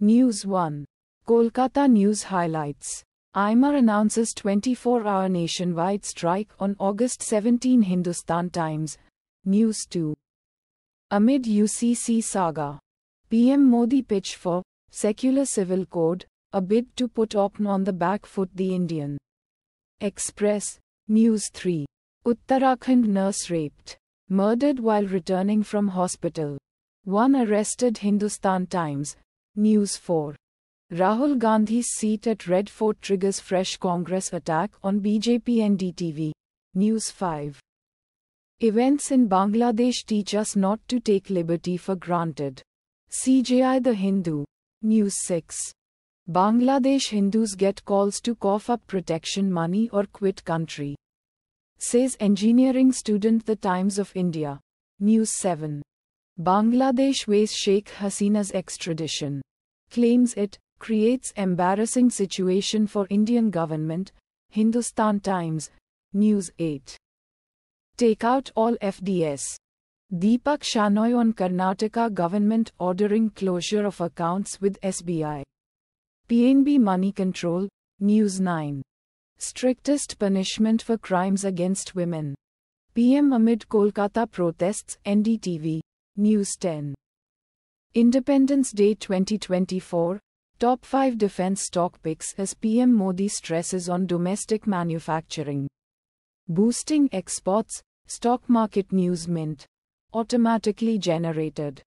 News 1. Kolkata News Highlights. IMA announces 24 hour nationwide strike on August 17 Hindustan Times. News 2. Amid UCC saga. PM Modi pitch for secular civil code, a bid to put OPN on the back foot the Indian. Express. News 3. Uttarakhand nurse raped. Murdered while returning from hospital. One arrested Hindustan Times. News 4. Rahul Gandhi's seat at Red Fort triggers fresh Congress attack on BJP NDTV. News 5. Events in Bangladesh teach us not to take liberty for granted. CJI The Hindu. News 6. Bangladesh Hindus get calls to cough up protection money or quit country. Says engineering student The Times of India. News 7. Bangladesh weighs Sheikh Hasina's extradition. Claims it creates embarrassing situation for Indian government. Hindustan Times. News 8. Take out all FDS. Deepak Shenoy on Karnataka government ordering closure of accounts with SBI. PNB Moneycontrol. News 9. Strictest punishment for crimes against women. PM amid Kolkata protests, NDTV, News 10. Independence Day 2024, Top 5 Defense Stock Picks as PM Modi stresses on domestic manufacturing. Boosting exports, Stock Market News Mint. Automatically generated.